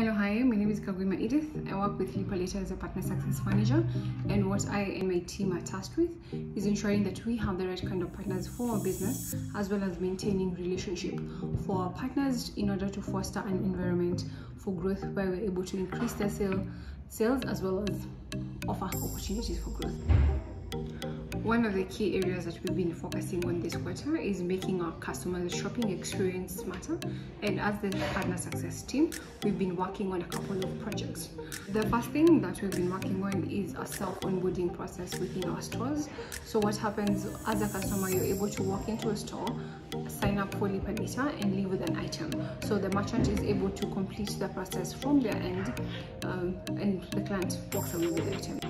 Hello, hi, my name is Kaguima Edith. I work with Lipa as a partner success manager, and what I and my team are tasked with is ensuring that we have the right kind of partners for our business as well as maintaining relationship for our partners in order to foster an environment for growth where we're able to increase their sale, sales as well as offer opportunities for growth. One of the key areas that we've been focusing on this quarter is making our customers' shopping experience smarter. And as the partner success team, we've been working on a couple of projects. The first thing that we've been working on is a self-onboarding process within our stores. So what happens as a customer, you're able to walk into a store, sign up for Lipa Later and leave with an item. So the merchant is able to complete the process from their end um, and the client walks away with the item.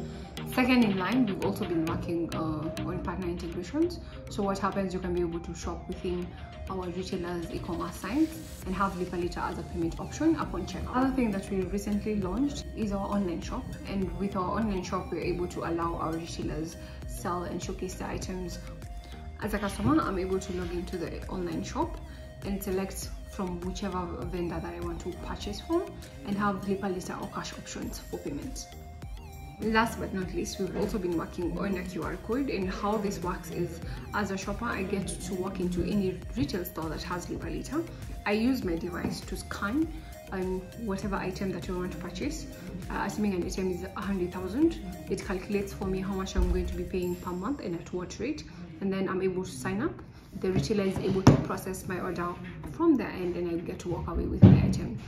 Second in line, we've also been working uh, on partner integrations. So what happens, you can be able to shop within our retailers' e-commerce sites and have Later as a payment option upon checkout. Other thing that we recently launched is our online shop. And with our online shop, we're able to allow our retailers sell and showcase their items. As a customer, I'm able to log into the online shop and select from whichever vendor that I want to purchase from and have Lipa Later or cash options for payment. Last but not least, we've also been working on a QR code and how this works is as a shopper, I get to walk into any retail store that has Lipa Later. I use my device to scan um, whatever item that you want to purchase. Uh, assuming an item is 100,000, it calculates for me how much I'm going to be paying per month and at what rate. And then I'm able to sign up. The retailer is able to process my order from their end and I get to walk away with my item.